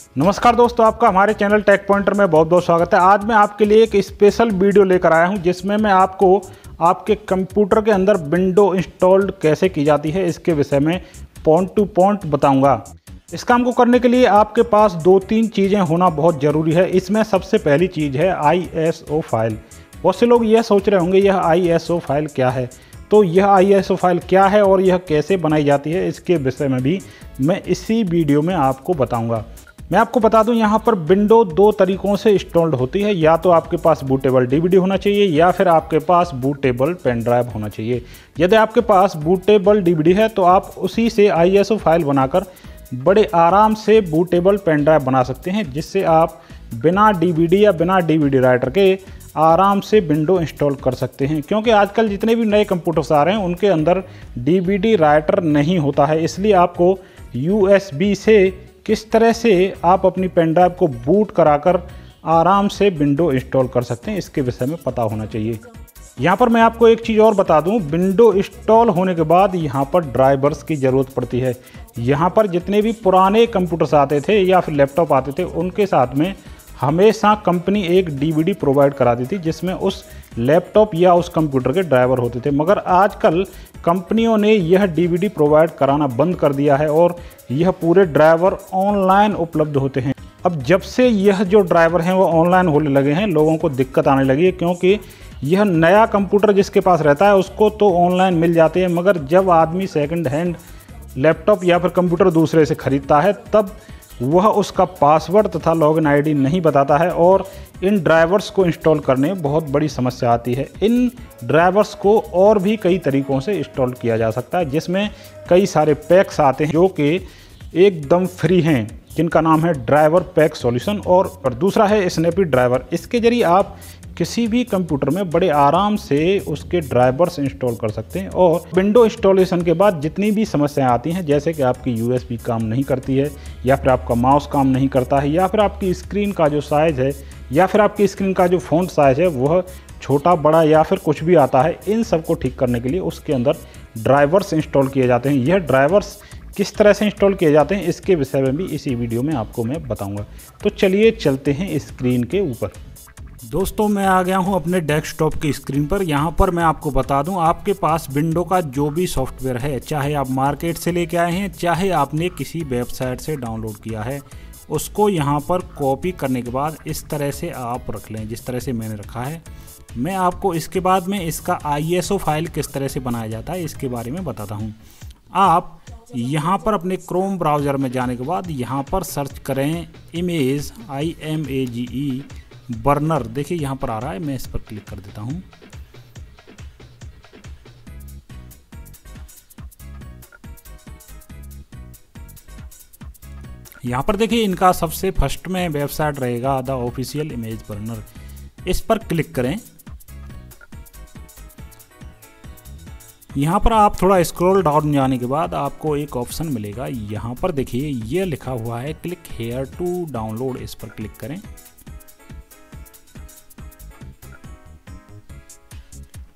नमस्कार दोस्तों, आपका हमारे चैनल टेक पॉइंटर में बहुत बहुत स्वागत है। आज मैं आपके लिए एक स्पेशल वीडियो लेकर आया हूँ, जिसमें मैं आपको आपके कंप्यूटर के अंदर विंडो इंस्टॉल्ड कैसे की जाती है, इसके विषय में पॉइंट टू पॉइंट बताऊँगा। इस काम को करने के लिए आपके पास दो तीन चीज़ें होना बहुत ज़रूरी है। इसमें सबसे पहली चीज़ है आईएसओ फ़ाइल बहुत से लोग यह सोच रहे होंगे, यह आईएसओ फ़ाइल क्या है? तो यह आईएसओ फ़ाइल क्या है और यह कैसे बनाई जाती है, इसके विषय में भी मैं इसी वीडियो में आपको बताऊँगा। मैं आपको बता दूँ, यहाँ पर विंडो दो तरीकों से इंस्टॉल्ड होती है। या तो आपके पास बूटेबल डीवीडी होना चाहिए, या फिर आपके पास बूटेबल पेन ड्राइव होना चाहिए। यदि आपके पास बूटेबल डीवीडी है तो आप उसी से आईएसओ फ़ाइल बनाकर बड़े आराम से बूटेबल पेन ड्राइव बना सकते हैं, जिससे आप बिना डीवीडी या बिना डीवीडी राइटर के आराम से विंडो इंस्टॉल कर सकते हैं। क्योंकि आजकल जितने भी नए कंप्यूटर्स आ रहे हैं, उनके अंदर डीवीडी राइटर नहीं होता है, इसलिए आपको यूएसबी से किस तरह से आप अपनी पेन ड्राइव को बूट कराकर आराम से विंडो इंस्टॉल कर सकते हैं, इसके विषय में पता होना चाहिए। यहाँ पर मैं आपको एक चीज़ और बता दूँ, विंडो इंस्टॉल होने के बाद यहाँ पर ड्राइवर्स की ज़रूरत पड़ती है। यहाँ पर जितने भी पुराने कंप्यूटर्स आते थे या फिर लैपटॉप आते थे, उनके साथ में हमेशा कंपनी एक डीवीडी प्रोवाइड कराती थी, जिसमें उस लैपटॉप या उस कंप्यूटर के ड्राइवर होते थे। मगर आजकल कंपनियों ने यह डीवीडी प्रोवाइड कराना बंद कर दिया है और यह पूरे ड्राइवर ऑनलाइन उपलब्ध होते हैं। अब जब से यह जो ड्राइवर हैं, वो ऑनलाइन होने लगे हैं, लोगों को दिक्कत आने लगी है क्योंकि यह नया कंप्यूटर जिसके पास रहता है, उसको तो ऑनलाइन मिल जाते हैं, मगर जब आदमी सेकंड हैंड लैपटॉप या फिर कंप्यूटर दूसरे से ख़रीदता है, तब वह उसका पासवर्ड तथा लॉगिन आईडी नहीं बताता है और इन ड्राइवर्स को इंस्टॉल करने में बहुत बड़ी समस्या आती है। इन ड्राइवर्स को और भी कई तरीक़ों से इंस्टॉल किया जा सकता है जिसमें कई सारे पैक्स आते हैं जो कि एकदम फ्री हैं जिनका नाम है ड्राइवर पैक सॉल्यूशन और, और दूसरा है स्नैपी ड्राइवर। इसके ज़रिए आप किसी भी कंप्यूटर में बड़े आराम से उसके ड्राइवर्स इंस्टॉल कर सकते हैं और विंडो इंस्टॉलेशन के बाद जितनी भी समस्याएँ आती हैं, जैसे कि आपकी यूएसबी काम नहीं करती है, या फिर आपका माउस काम नहीं करता है, या फिर आपकी स्क्रीन का जो साइज़ है, या फिर आपकी स्क्रीन का जो फ़ॉन्ट साइज़ है, वह छोटा, बड़ा या फिर कुछ भी आता है, इन सबको ठीक करने के लिए उसके अंदर ड्राइवर्स इंस्टॉल किए जाते हैं। यह ड्राइवर्स किस तरह से इंस्टॉल किए जाते हैं, इसके विषय में भी इसी वीडियो में आपको मैं बताऊँगा। तो चलिए चलते हैं स्क्रीन के ऊपर। दोस्तों, मैं आ गया हूँ अपने डेस्कटॉप की स्क्रीन पर। यहाँ पर मैं आपको बता दूँ, आपके पास विंडो का जो भी सॉफ्टवेयर है, चाहे आप मार्केट से लेके आए हैं, चाहे आपने किसी वेबसाइट से डाउनलोड किया है, उसको यहाँ पर कॉपी करने के बाद इस तरह से आप रख लें, जिस तरह से मैंने रखा है। मैं आपको इसके बाद में इसका आईएसओ फ़ाइल किस तरह से बनाया जाता है, इसके बारे में बताता हूँ। आप यहाँ पर अपने क्रोम ब्राउज़र में जाने के बाद यहाँ पर सर्च करें image I M A G E burner. देखिए, यहाँ पर आ रहा है, मैं इस पर क्लिक कर देता हूँ। यहाँ पर देखिए, इनका सबसे फ़र्स्ट में वेबसाइट रहेगा, द ऑफिशियल इमेज बर्नर। इस पर क्लिक करें। यहाँ पर आप थोड़ा स्क्रॉल डाउन जाने के बाद आपको एक ऑप्शन मिलेगा। यहाँ पर देखिए, ये लिखा हुआ है, क्लिक हेयर टू डाउनलोड। इस पर क्लिक करें।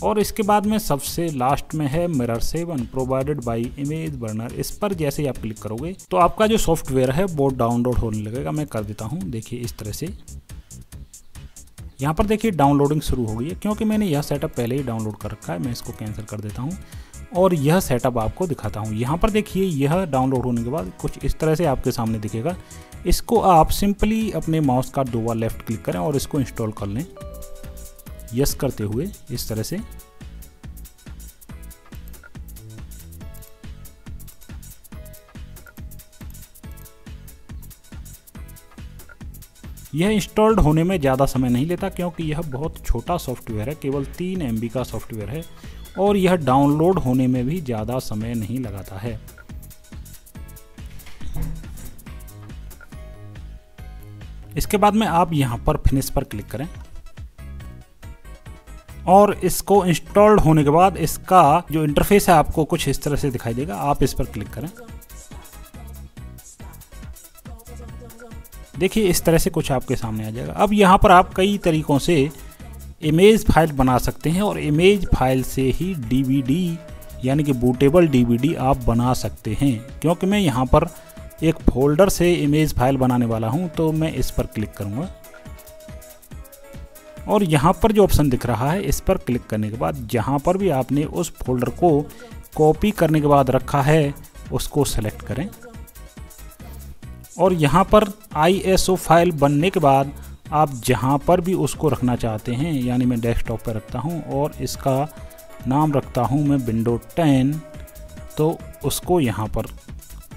और इसके बाद में सबसे लास्ट में है mirror seven provided by image burner इस पर जैसे ही आप क्लिक करोगे तो आपका जो सॉफ्टवेयर है, वो डाउनलोड होने लगेगा। मैं कर देता हूँ, देखिए इस तरह से। यहाँ पर देखिए डाउनलोडिंग शुरू हो गई है, क्योंकि मैंने यह सेटअप पहले ही डाउनलोड कर रखा है। मैं इसको कैंसिल कर देता हूँ और यह सेटअप आपको दिखाता हूँ। यहाँ पर देखिए, यह डाउनलोड होने के बाद कुछ इस तरह से आपके सामने दिखेगा। इसको आप सिंपली अपने माउस का दो बार लेफ़्ट क्लिक करें और इसको इंस्टॉल कर लें। यस करते हुए इस तरह से। यह इंस्टॉल्ड होने में ज़्यादा समय नहीं लेता क्योंकि यह बहुत छोटा सॉफ्टवेयर है, केवल तीन एमबी का सॉफ्टवेयर है और यह डाउनलोड होने में भी ज़्यादा समय नहीं लगाता है। इसके बाद में आप यहाँ पर फिनिश पर क्लिक करें। और इसको इंस्टॉल्ड होने के बाद इसका जो इंटरफेस है आपको कुछ इस तरह से दिखाई देगा। आप इस पर क्लिक करें। देखिए, इस तरह से कुछ आपके सामने आ जाएगा। अब यहाँ पर आप कई तरीकों से इमेज फ़ाइल बना सकते हैं और इमेज फ़ाइल से ही डीवीडी यानी कि बूटेबल डीवीडी आप बना सकते हैं। क्योंकि मैं यहाँ पर एक फोल्डर से इमेज फ़ाइल बनाने वाला हूँ तो मैं इस पर क्लिक करूँगा। और यहाँ पर जो ऑप्शन दिख रहा है, इस पर क्लिक करने के बाद जहाँ पर भी आपने उस फोल्डर को कॉपी करने के बाद रखा है, उसको सेलेक्ट करें। और यहाँ पर आईएसओ फ़ाइल बनने के बाद आप जहाँ पर भी उसको रखना चाहते हैं, यानी मैं डेस्कटॉप पर रखता हूँ और इसका नाम रखता हूँ मैं विंडो 10 तो उसको यहाँ पर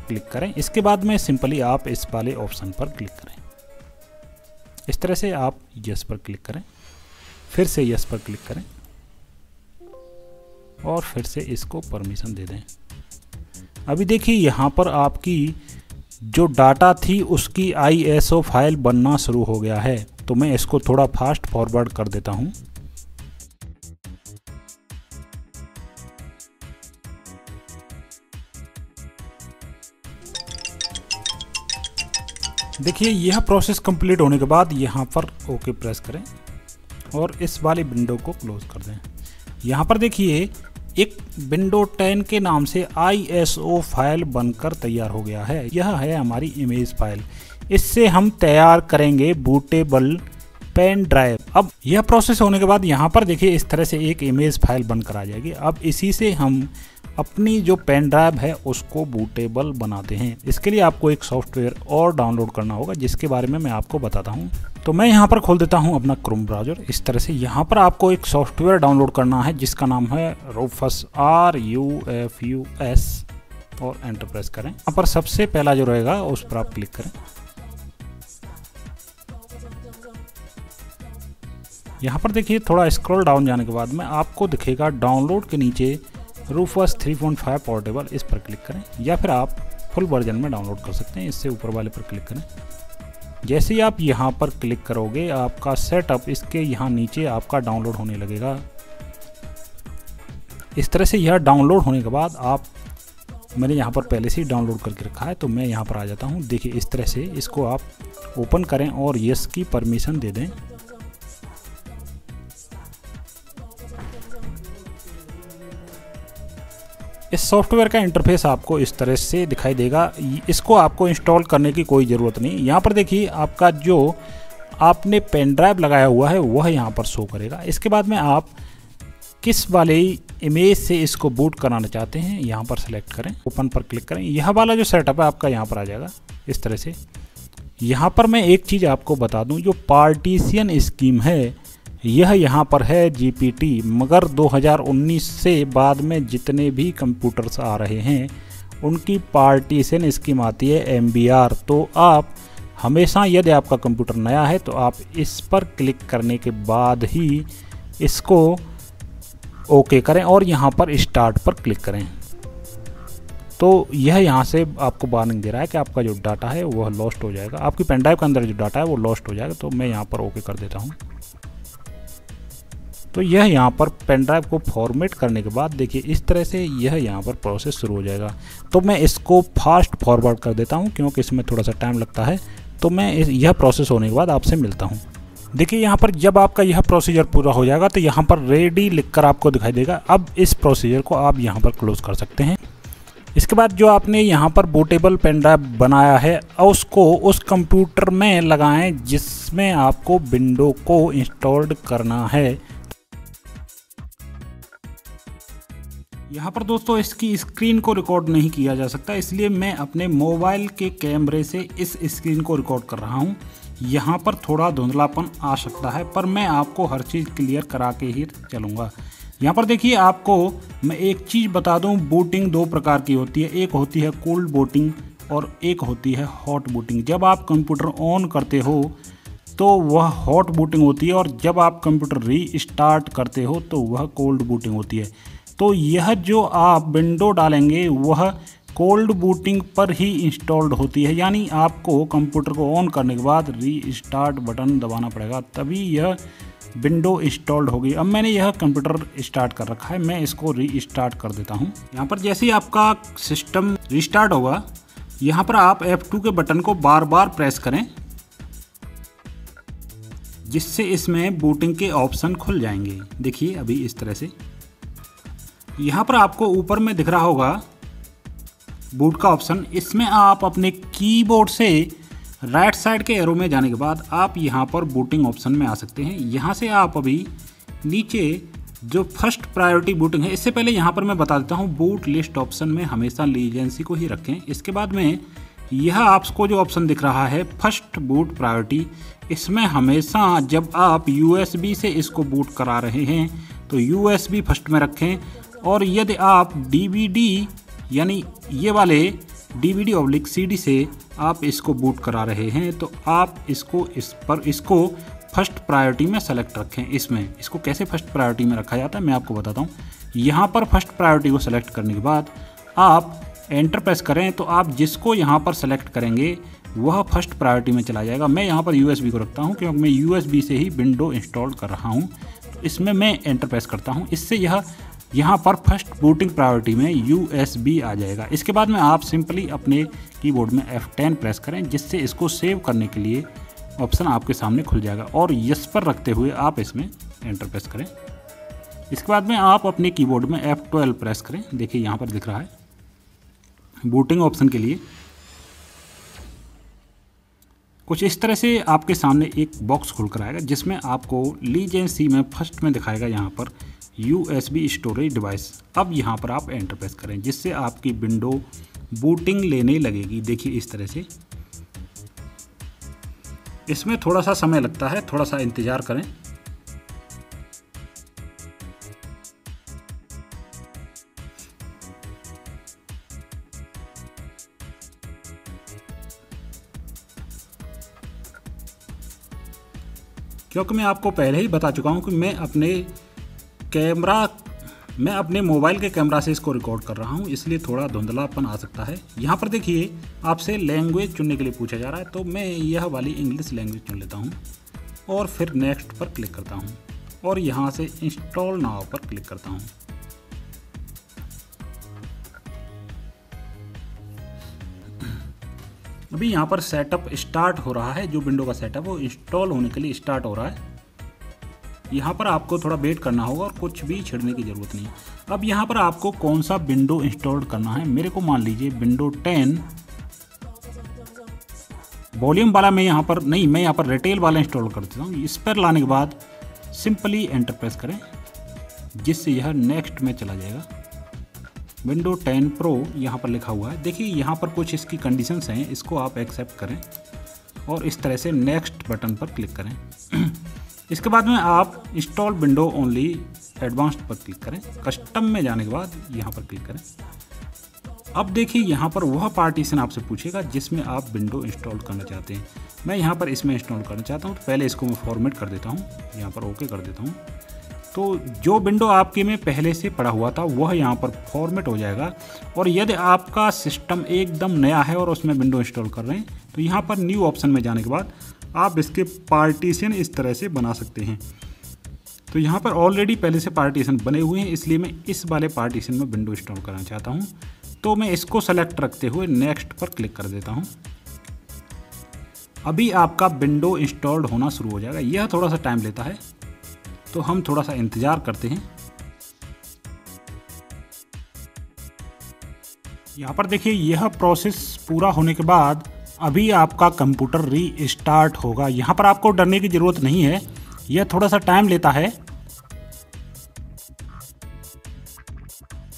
क्लिक करें। इसके बाद में सिंपली आप इस वाले ऑप्शन पर क्लिक करें। इस तरह से आप यस पर क्लिक करें। फिर से यस पर क्लिक करें। और फिर से इसको परमिशन दे दें। अभी देखिए, यहाँ पर आपकी जो डाटा थी, उसकी आईएसओ फ़ाइल बनना शुरू हो गया है। तो मैं इसको थोड़ा फास्ट फॉरवर्ड कर देता हूँ। देखिए, यह प्रोसेस कंप्लीट होने के बाद यहाँ पर ओके प्रेस करें। और इस वाली विंडो को क्लोज कर दें। यहाँ पर देखिए, एक विंडो 10 के नाम से ISO फ़ाइल बनकर तैयार हो गया है। यह है हमारी इमेज फ़ाइल। इससे हम तैयार करेंगे बूटेबल पेन ड्राइव अब यह प्रोसेस होने के बाद यहाँ पर देखिए, इस तरह से एक इमेज फ़ाइल बनकर आ जाएगी। अब इसी से हम अपनी जो पेन ड्राइव है, उसको बूटेबल बनाते हैं। इसके लिए आपको एक सॉफ्टवेयर और डाउनलोड करना होगा, जिसके बारे में मैं आपको बताता हूँ। तो मैं यहाँ पर खोल देता हूँ अपना क्रोम ब्राउज़र इस तरह से यहाँ पर आपको एक सॉफ्टवेयर डाउनलोड करना है, जिसका नाम है Rufus R U F U S और एंटर प्रेस करें। यहाँ पर सबसे पहला जो रहेगा, उस पर आप क्लिक करें। यहाँ पर देखिए, थोड़ा स्क्रॉल डाउन जाने के बाद में आपको दिखेगा डाउनलोड के नीचे रूफस 3.5 पोर्टेबल इस पर क्लिक करें, या फिर आप फुल वर्जन में डाउनलोड कर सकते हैं, इससे ऊपर वाले पर क्लिक करें। जैसे ही आप यहाँ पर क्लिक करोगे, आपका सेटअप इसके यहाँ नीचे आपका डाउनलोड होने लगेगा। इस तरह से यह डाउनलोड होने के बाद आप, मैंने यहाँ पर पहले से ही डाउनलोड करके रखा है तो मैं यहाँ पर आ जाता हूँ। देखिए, इस तरह से इसको आप ओपन करें और यस की परमिशन दे दें। इस सॉफ्टवेयर का इंटरफेस आपको इस तरह से दिखाई देगा। इसको आपको इंस्टॉल करने की कोई ज़रूरत नहीं। यहाँ पर देखिए, आपका जो आपने पेन ड्राइव लगाया हुआ है, वह यहाँ पर शो करेगा। इसके बाद में आप किस वाले इमेज से इसको बूट कराना चाहते हैं, यहाँ पर सेलेक्ट करें। ओपन पर क्लिक करें। यह वाला जो सेटअप है, आपका यहाँ पर आ जाएगा, इस तरह से। यहाँ पर मैं एक चीज़ आपको बता दूँ, जो पार्टीशियन स्कीम है यह यहाँ पर है जीपीटी मगर 2019 से बाद में जितने भी कंप्यूटर्स आ रहे हैं, उनकी पार्टीशन स्कीम आती है एमबीआर तो आप हमेशा यदि आपका कंप्यूटर नया है तो आप इस पर क्लिक करने के बाद ही इसको ओके करें और यहाँ पर स्टार्ट पर क्लिक करें। तो यह यहाँ से आपको वार्निंग दे रहा है कि आपका जो डाटा है, वह लॉस्ट हो जाएगा। आपकी पेन ड्राइव के अंदर जो डाटा है, वो लॉस्ट हो जाएगा। तो मैं यहाँ पर ओके कर देता हूँ। तो यह यहाँ पर पेन ड्राइव को फॉर्मेट करने के बाद देखिए, इस तरह से यह यहाँ पर प्रोसेस शुरू हो जाएगा। तो मैं इसको फास्ट फॉरवर्ड कर देता हूँ, क्योंकि इसमें थोड़ा सा टाइम लगता है। तो मैं यह प्रोसेस होने के बाद आपसे मिलता हूँ। देखिए, यहाँ पर जब आपका यह प्रोसीजर पूरा हो जाएगा तो यहाँ पर रेडी लिखकर आपको दिखाई देगा। अब इस प्रोसीजर को आप यहाँ पर क्लोज कर सकते हैं। इसके बाद जो आपने यहाँ पर बोटेबल पेन ड्राइव बनाया है और उसको उस कंप्यूटर में लगाएँ, जिसमें आपको विंडो को इंस्टॉल्ड करना है। यहाँ पर दोस्तों इसकी स्क्रीन को रिकॉर्ड नहीं किया जा सकता, इसलिए मैं अपने मोबाइल के कैमरे से इस स्क्रीन को रिकॉर्ड कर रहा हूँ। यहाँ पर थोड़ा धुंधलापन आ सकता है, पर मैं आपको हर चीज़ क्लियर करा के ही चलूँगा। यहाँ पर देखिए आपको मैं एक चीज़ बता दूँ, बूटिंग दो प्रकार की होती है, एक होती है कोल्ड बोटिंग और एक होती है हॉट बूटिंग जब आप कंप्यूटर ऑन करते हो तो वह हॉट बूटिंग होती है और जब आप कंप्यूटर री स्टार्ट करते हो तो वह कोल्ड बूटिंग होती है। तो यह जो आप विंडो डालेंगे, वह कोल्ड बूटिंग पर ही इंस्टॉल्ड होती है, यानी आपको कंप्यूटर को ऑन करने के बाद री स्टार्ट बटन दबाना पड़ेगा, तभी यह विंडो इंस्टॉल्ड होगी। अब मैंने यह कंप्यूटर स्टार्ट कर रखा है, मैं इसको री स्टार्ट कर देता हूँ। यहाँ पर जैसे ही आपका सिस्टम रिस्टार्ट होगा, यहाँ पर आप F2 के बटन को बार बार प्रेस करें, जिससे इसमें बूटिंग के ऑप्शन खुल जाएँगे। देखिए अभी इस तरह से। यहाँ पर आपको ऊपर में दिख रहा होगा बूट का ऑप्शन इसमें आप अपने कीबोर्ड से राइट साइड के एरो में जाने के बाद आप यहाँ पर बूटिंग ऑप्शन में आ सकते हैं। यहाँ से आप अभी नीचे जो फ़र्स्ट प्रायोरिटी बूटिंग है, इससे पहले यहाँ पर मैं बता देता हूँ बूट लिस्ट ऑप्शन में हमेशा लीजेंसी को ही रखें। इसके बाद में यह आपको जो ऑप्शन दिख रहा है फ़र्स्ट बूट प्रायोरिटी इसमें हमेशा जब आप यूएसबी से इसको बूट करा रहे हैं तो यूएसबी फ़र्स्ट में रखें। और यदि आप डी यानी ये वाले D V D oblique CD से आप इसको बूट करा रहे हैं तो आप इसको इस पर, इसको फ़र्स्ट प्रायोरिटी में सेलेक्ट रखें। इसमें, इसको कैसे फ़र्स्ट प्रायोरिटी में रखा जाता है, मैं आपको बताता हूँ। यहाँ पर फ़र्स्ट प्रायोरिटी को सेलेक्ट करने के बाद आप एंटर प्रेस करें तो आप जिसको यहाँ पर सेलेक्ट करेंगे, वह फ़र्स्ट प्रायोरिटी में चला जाएगा। मैं यहाँ पर यूएसबी को रखता हूँ, क्योंकि मैं यूएसबी से ही विंडो इंस्टॉल कर रहा हूँ। तो इसमें मैं एंटर प्रेस करता हूँ। इससे यह यहाँ पर फ़र्स्ट बूटिंग प्रायोरिटी में यूएसबी आ जाएगा। इसके बाद में आप सिंपली अपने कीबोर्ड में F10 प्रेस करें, जिससे इसको सेव करने के लिए ऑप्शन आपके सामने खुल जाएगा। और यस पर रखते हुए आप इसमें एंटर प्रेस करें। इसके बाद में आप अपने कीबोर्ड में F12 प्रेस करें। देखिए यहाँ पर दिख रहा है। बूटिंग ऑप्शन के लिए कुछ इस तरह से आपके सामने एक बॉक्स खुल कर आएगा, जिसमें आपको लीजेंसी में फ़र्स्ट में दिखाएगा यहाँ पर यूएसबी स्टोरेज डिवाइस अब यहाँ पर आप एंटर प्रेस करें, जिससे आपकी विंडो बूटिंग लेने लगेगी। देखिए इस तरह से। इसमें थोड़ा सा समय लगता है, थोड़ा सा इंतज़ार करें। क्योंकि मैं आपको पहले ही बता चुका हूँ कि मैं अपने कैमरा, मैं अपने मोबाइल के कैमरा से इसको रिकॉर्ड कर रहा हूँ, इसलिए थोड़ा धुंधलापन आ सकता है। यहाँ पर देखिए, आपसे लैंग्वेज चुनने के लिए पूछा जा रहा है तो मैं यह वाली इंग्लिश लैंग्वेज चुन लेता हूँ और फिर नेक्स्ट पर क्लिक करता हूँ और यहाँ से इंस्टॉल नाव पर क्लिक करता हूँ। अभी यहाँ पर सेटअप स्टार्ट हो रहा है, जो विंडो का सेटअप वो इंस्टॉल होने के लिए स्टार्ट हो रहा है। यहाँ पर आपको थोड़ा वेट करना होगा और कुछ भी छिड़ने की ज़रूरत नहीं। अब यहाँ पर आपको कौन सा विंडो इंस्टॉल करना है? मेरे को मान लीजिए विंडो टेन वॉल्यूम वाला मैं यहाँ पर, नहीं, मैं यहाँ पर रिटेल वाला इंस्टॉल कर देता हूँ। इस पर लाने के बाद सिंपली एंटर प्रेस करें, जिससे यह नेक्स्ट में चला जाएगा। विंडो 10 प्रो यहाँ पर लिखा हुआ है। देखिए, यहाँ पर कुछ इसकी कंडीशंस हैं, इसको आप एक्सेप्ट करें और इस तरह से नेक्स्ट बटन पर क्लिक करें। इसके बाद में आप इंस्टॉल विंडो ओनली एडवांस्ड पर क्लिक करें। कस्टम में जाने के बाद यहाँ पर क्लिक करें। अब देखिए यहाँ पर वह पार्टीशन आपसे पूछेगा जिसमें आप विंडो इंस्टॉल करना चाहते हैं। मैं यहाँ पर इसमें इंस्टॉल करना चाहता हूँ। तो पहले इसको मैं फॉर्मेट कर देता हूँ। यहाँ पर ओके कर देता हूँ। तो जो विंडो आपके में पहले से पड़ा हुआ था, वह यहाँ पर फॉर्मेट हो जाएगा। और यदि आपका सिस्टम एकदम नया है और उसमें विंडो इंस्टॉल कर रहे हैं तो यहाँ पर न्यू ऑप्शन में जाने के बाद आप इसके पार्टीशन इस तरह से बना सकते हैं। तो यहाँ पर ऑलरेडी पहले से पार्टीशन बने हुए हैं, इसलिए मैं इस वाले पार्टीशन में विंडो इंस्टॉल करना चाहता हूँ। तो मैं इसको सेलेक्ट रखते हुए नेक्स्ट पर क्लिक कर देता हूँ। अभी आपका विंडो इंस्टॉल्ड होना शुरू हो जाएगा। यह थोड़ा सा टाइम लेता है। तो हम थोड़ा सा इंतज़ार करते हैं। यहाँ पर देखिए, यह प्रोसेस पूरा होने के बाद अभी आपका कंप्यूटर री स्टार्ट होगा। यहाँ पर आपको डरने की ज़रूरत नहीं है। यह थोड़ा सा टाइम लेता है।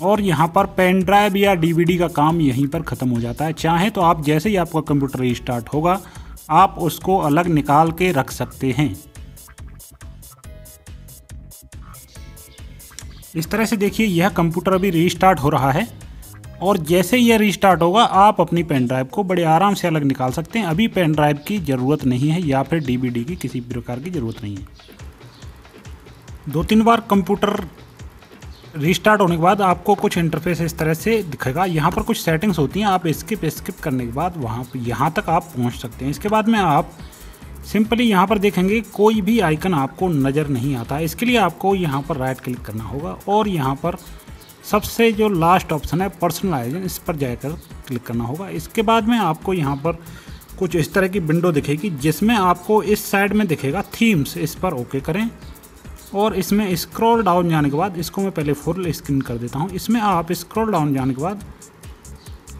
और यहाँ पर पेन ड्राइव या डीवीडी का काम यहीं पर ख़त्म हो जाता है। चाहे तो आप जैसे ही आपका कंप्यूटर रीस्टार्ट होगा, आप उसको अलग निकाल के रख सकते हैं। इस तरह से देखिए, यह कंप्यूटर अभी रीस्टार्ट हो रहा है। और जैसे ये रिस्टार्ट होगा, आप अपनी पेन ड्राइव को बड़े आराम से अलग निकाल सकते हैं। अभी पेन ड्राइव की ज़रूरत नहीं है या फिर डीवीडी की किसी प्रकार की ज़रूरत नहीं है। दो तीन बार कंप्यूटर रिस्टार्ट होने के बाद आपको कुछ इंटरफेस इस तरह से दिखेगा। यहाँ पर कुछ सेटिंग्स होती हैं, आप स्किप स्किप करने के बाद वहाँ यहाँ तक आप पहुँच सकते हैं। इसके बाद में आप सिंपली यहाँ पर देखेंगे, कोई भी आइकन आपको नज़र नहीं आता। इसके लिए आपको यहाँ पर राइट क्लिक करना होगा और यहाँ पर सबसे जो लास्ट ऑप्शन है पर्सनलाइजेशन इस पर जाकर क्लिक करना होगा। इसके बाद में आपको यहाँ पर कुछ इस तरह की विंडो दिखेगी, जिसमें आपको इस साइड में दिखेगा थीम्स इस पर ओके करें और इसमें स्क्रॉल डाउन जाने के बाद, इसको मैं पहले फुल स्क्रीन कर देता हूँ। इसमें आप स्क्रॉल डाउन जाने के बाद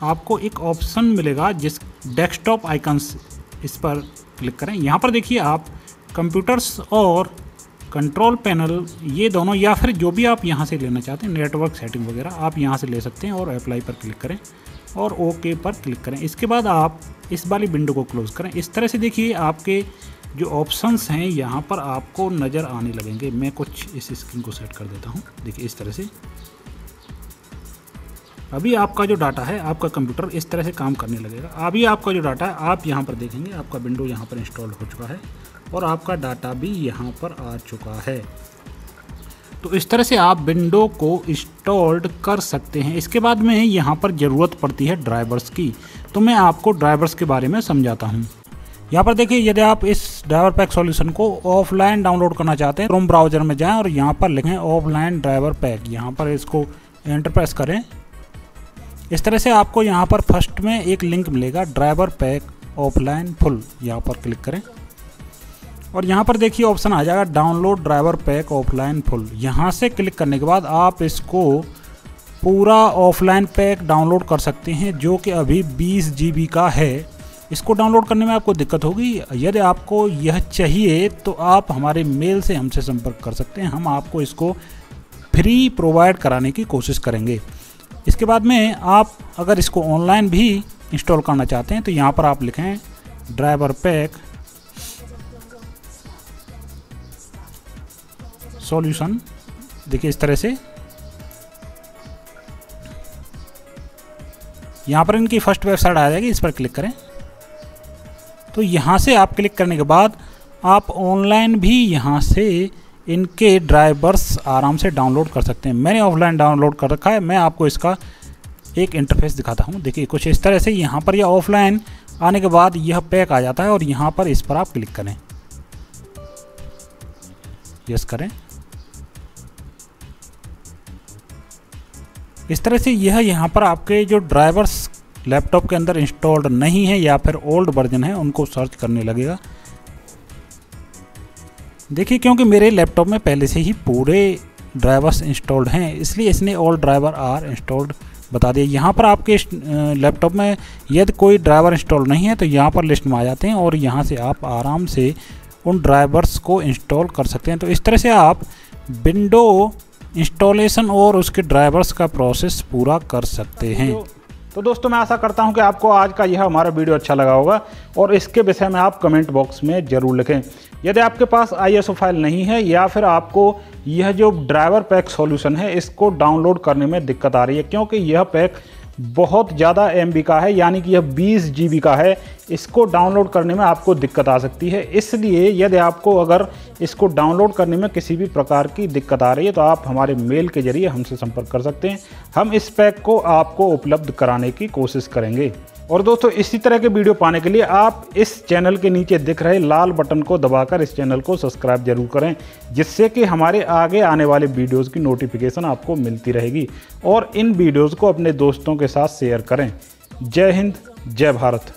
आपको एक ऑप्शन मिलेगा, जिस डेस्कटॉप आइकन्स इस पर क्लिक करें। यहाँ पर देखिए आप कंप्यूटर्स और कंट्रोल पैनल ये दोनों या फिर जो भी आप यहाँ से लेना चाहते हैं नेटवर्क सेटिंग वगैरह, आप यहाँ से ले सकते हैं और अप्लाई पर क्लिक करें और ओके पर क्लिक करें। इसके बाद आप इस वाली विंडो को क्लोज़ करें। इस तरह से देखिए, आपके जो ऑप्शंस हैं, यहाँ पर आपको नज़र आने लगेंगे। मैं कुछ इस स्क्रीन को सेट कर देता हूँ। देखिए, इस तरह से। अभी आपका जो डाटा है, आपका कंप्यूटर इस तरह से काम करने लगेगा। अभी आपका जो डाटा है, आप यहाँ पर देखेंगे, आपका विंडो यहाँ पर इंस्टॉल हो चुका है। और आपका डाटा भी यहाँ पर आ चुका है। तो इस तरह से आप विंडो को इंस्टॉल्ड कर सकते हैं। इसके बाद में यहाँ पर ज़रूरत पड़ती है ड्राइवर्स की। तो मैं आपको ड्राइवर्स के बारे में समझाता हूँ। यहाँ पर देखिए, यदि आप इस ड्राइवर पैक सॉल्यूशन को ऑफलाइन डाउनलोड करना चाहते हैं क्रोम ब्राउज़र में जाएँ और यहाँ पर लिखें ऑफलाइन ड्राइवर पैक। यहाँ पर इसको एंटर प्रेस करें। इस तरह से आपको यहाँ पर फ़र्स्ट में एक लिंक मिलेगा, ड्राइवर पैक ऑफलाइन फुल। यहाँ पर क्लिक करें। और यहाँ पर देखिए ऑप्शन आ जाएगा download driver pack offline full यहाँ से क्लिक करने के बाद आप इसको पूरा ऑफलाइन पैक डाउनलोड कर सकते हैं, जो कि अभी 20 जीबी का है। इसको डाउनलोड करने में आपको दिक्कत होगी। यदि आपको यह चाहिए तो आप हमारे मेल से हमसे संपर्क कर सकते हैं। हम आपको इसको फ्री प्रोवाइड कराने की कोशिश करेंगे। इसके बाद में आप अगर इसको ऑनलाइन भी इंस्टॉल करना चाहते हैं तो यहाँ पर आप लिखें ड्राइवर पैक सॉल्यूशन देखिए इस तरह से। यहाँ पर इनकी फ़र्स्ट वेबसाइट आ जाएगी इस पर क्लिक करें। तो यहाँ से आप क्लिक करने के बाद आप ऑनलाइन भी यहाँ से इनके ड्राइवर्स आराम से डाउनलोड कर सकते हैं। मैंने ऑफलाइन डाउनलोड कर रखा है, मैं आपको इसका एक इंटरफेस दिखाता हूँ। देखिए, कुछ इस तरह से यहाँ पर यह ऑफलाइन आने के बाद यह पैक आ जाता है और यहाँ पर इस पर आप क्लिक करें। यस करें। इस तरह से यह यहाँ पर आपके जो ड्राइवर्स लैपटॉप के अंदर इंस्टॉल्ड नहीं है या फिर ओल्ड वर्जन है, उनको सर्च करने लगेगा। देखिए, क्योंकि मेरे लैपटॉप में पहले से ही पूरे ड्राइवर्स इंस्टॉल्ड हैं, इसलिए इसने ऑल ड्राइवर आर इंस्टॉल्ड बता दिया। यहाँ पर आपके लैपटॉप में यदि कोई ड्राइवर इंस्टॉल नहीं है तो यहाँ पर लिस्ट में आ जाते हैं और यहाँ से आप आराम से उन ड्राइवर्स को इंस्टॉल कर सकते हैं। तो इस तरह से आप विंडो इंस्टॉलेशन और उसके ड्राइवर्स का प्रोसेस पूरा कर सकते हैं। तो दोस्तों, मैं आशा करता हूँ कि आपको आज का यह हमारा वीडियो अच्छा लगा होगा और इसके विषय में आप कमेंट बॉक्स में ज़रूर लिखें। यदि आपके पास आईएसओ फ़ाइल नहीं है या फिर आपको यह जो ड्राइवर पैक सॉल्यूशन है, इसको डाउनलोड करने में दिक्कत आ रही है, क्योंकि यह पैक बहुत ज़्यादा एमबी का है, यानी कि यह 20 जीबी का है। इसको डाउनलोड करने में आपको दिक्कत आ सकती है। इसलिए यदि आपको अगर इसको डाउनलोड करने में किसी भी प्रकार की दिक्कत आ रही है तो आप हमारे मेल के ज़रिए हमसे संपर्क कर सकते हैं। हम इस पैक को आपको उपलब्ध कराने की कोशिश करेंगे। और दोस्तों, इसी तरह के वीडियो पाने के लिए आप इस चैनल के नीचे दिख रहे लाल बटन को दबाकर इस चैनल को सब्सक्राइब ज़रूर करें, जिससे कि हमारे आगे आने वाले वीडियोज़ की नोटिफिकेशन आपको मिलती रहेगी। और इन वीडियोज़ को अपने दोस्तों के साथ शेयर करें। जय हिंद, जय भारत।